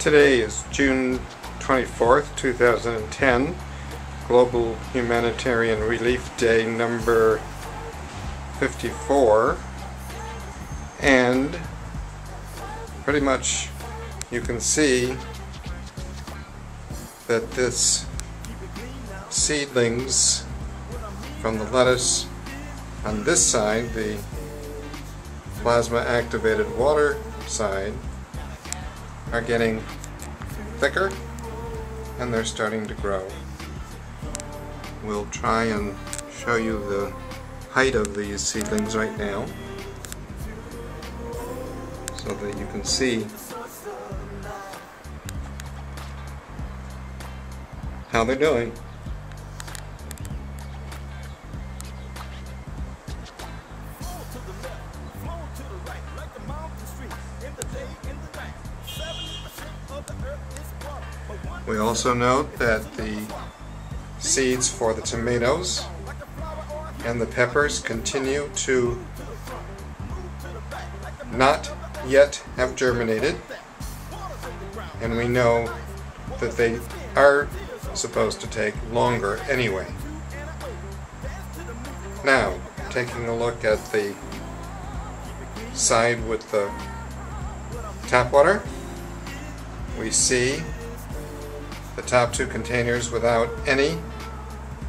Today is June 24th, 2010, Global Humanitarian Relief Day number 54, and pretty much you can see that this seedlings from the lettuce on this side, the plasma activated water side, are getting thicker and they're starting to grow. We'll try and show you the height of these seedlings right now so that you can see how they're doing. We also note that the seeds for the tomatoes and the peppers continue to not yet have germinated and we know that they are supposed to take longer anyway. Now, taking a look at the side with the tap water, we see the top two containers without any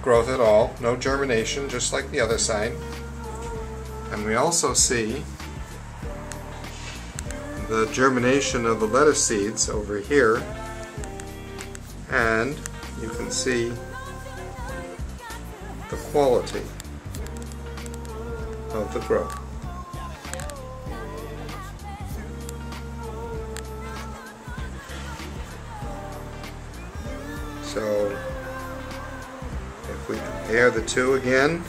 growth at all, no germination, just like the other side. And we also see the germination of the lettuce seeds over here and you can see the quality of the growth. So if we compare the two again,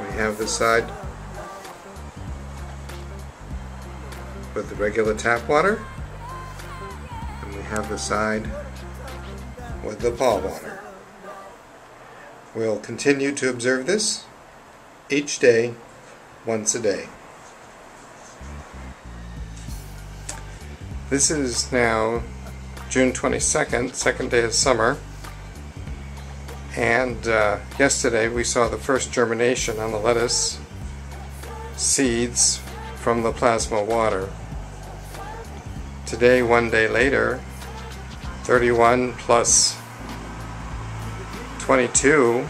we have the side with the regular tap water, and we have the side with the PAW water. We'll continue to observe this each day, once a day. This is now June 22nd, second day of summer. And uh, yesterday we saw the first germination on the lettuce seeds from the plasma water. Today, one day later, 31 plus 22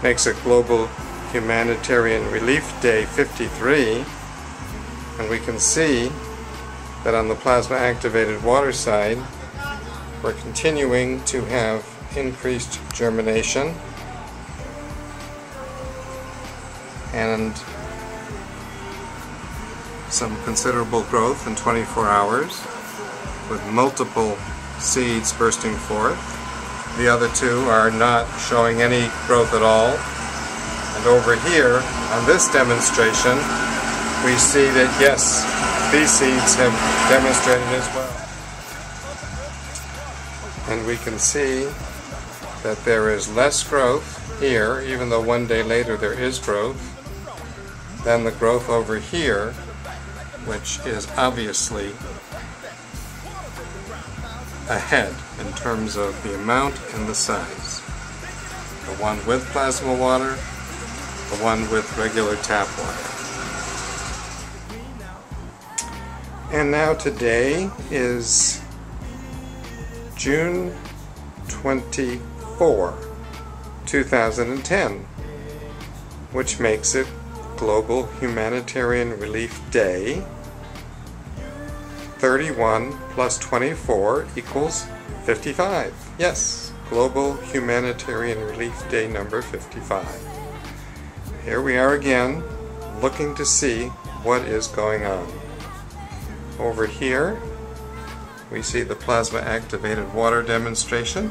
makes it Global Humanitarian Relief Day 53. And we can see that on the plasma activated water side, we're continuing to have increased germination and some considerable growth in 24 hours with multiple seeds bursting forth. The other two are not showing any growth at all. And over here on this demonstration we see that yes, these seeds have demonstrated as well. And we can see that there is less growth here, even though one day later there is growth, than the growth over here, which is obviously ahead in terms of the amount and the size. The one with plasma water, the one with regular tap water. And now today is June 24, 2010, which makes it Global Humanitarian Relief Day. 31 plus 24 equals 55. Yes, Global Humanitarian Relief Day number 55. Here we are again, looking to see what is going on. Over here, we see the plasma activated water demonstration.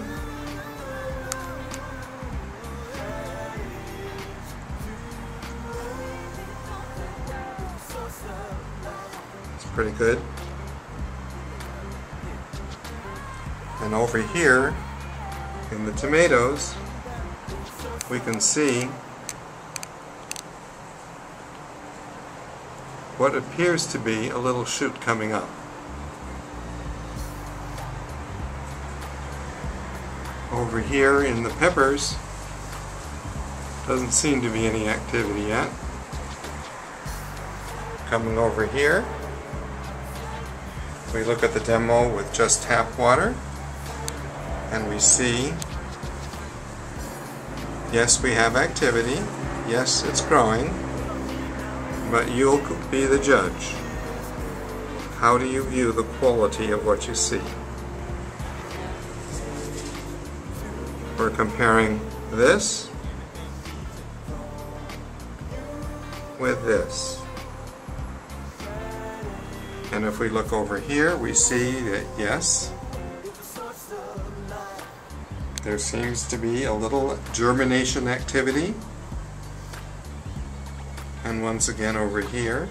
It's pretty good. And over here, in the tomatoes, we can see what appears to be a little shoot coming up. Over here in the peppers, doesn't seem to be any activity yet. Coming over here, we look at the demo with just tap water and we see yes we have activity. Yes it's growing but you'll be the judge. How do you view the quality of what you see we're comparing this with this and if we look over here we see that yes there seems to be a little germination activity. And once again over here,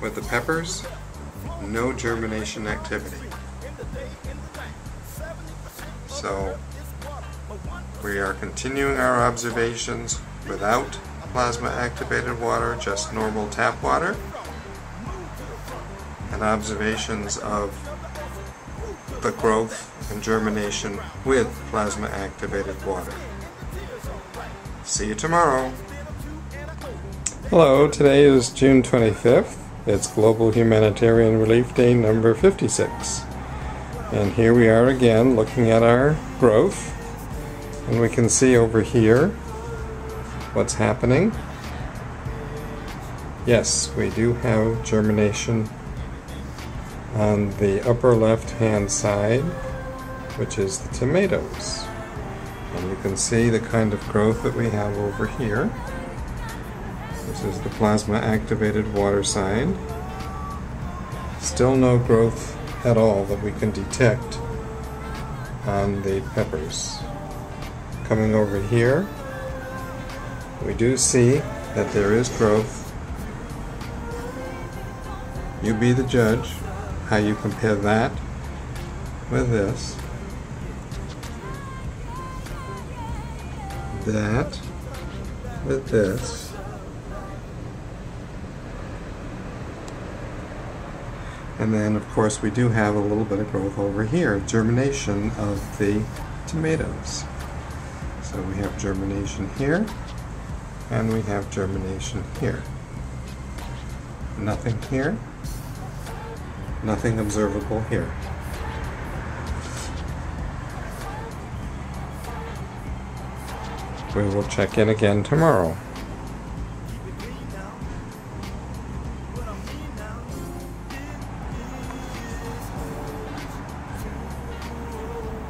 with the peppers, no germination activity. So we are continuing our observations without plasma activated water, just normal tap water, and observations of the growth and germination with plasma activated water. See you tomorrow. Hello, today is June 25th. It's Global Humanitarian Relief Day number 56. And here we are again looking at our growth. And we can see over here what's happening. Yes, we do have germination on the upper left hand side, which is the tomatoes. And you can see the kind of growth that we have over here. This is the plasma activated water side. Still no growth at all that we can detect on the peppers. Coming over here, we do see that there is growth. You be the judge how you compare that with this, that with this, and then of course we do have a little bit of growth over here, germination of the tomatoes. So we have germination here, and we have germination here. Nothing here, Nothing observable here. We will check in again tomorrow.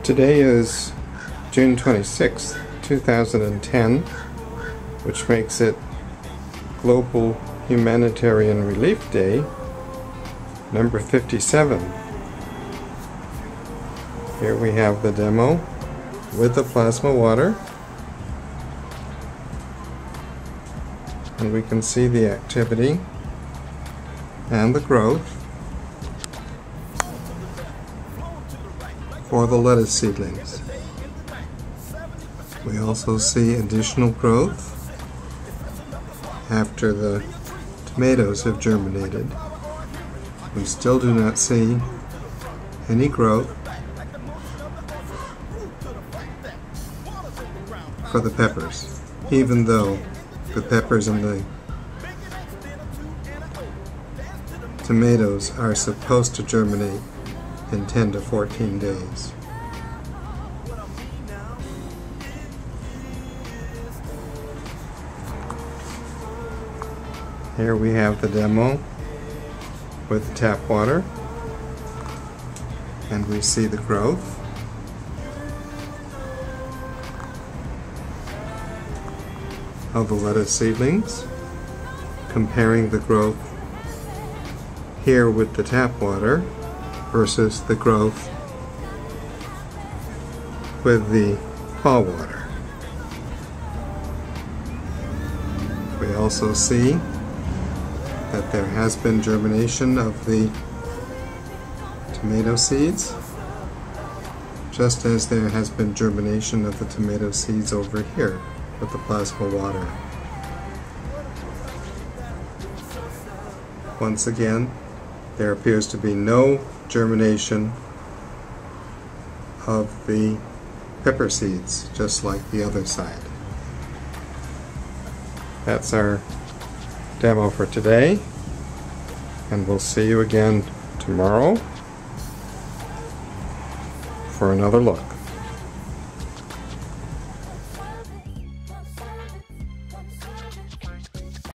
Today is June 26, 2010, which makes it Global Humanitarian Relief Day number 57. Here we have the demo with the plasma water. And we can see the activity and the growth for the lettuce seedlings. We also see additional growth after the tomatoes have germinated we still do not see any growth for the peppers, even though the peppers and the tomatoes are supposed to germinate in 10 to 14 days. Here we have the demo with tap water and we see the growth. of the lettuce seedlings, comparing the growth here with the tap water versus the growth with the PAW water. We also see that there has been germination of the tomato seeds, just as there has been germination of the tomato seeds over here with the plasma water. once again, there appears to be no germination of the pepper seeds, just like the other side. That's our demo for today, and we'll see you again tomorrow for another look.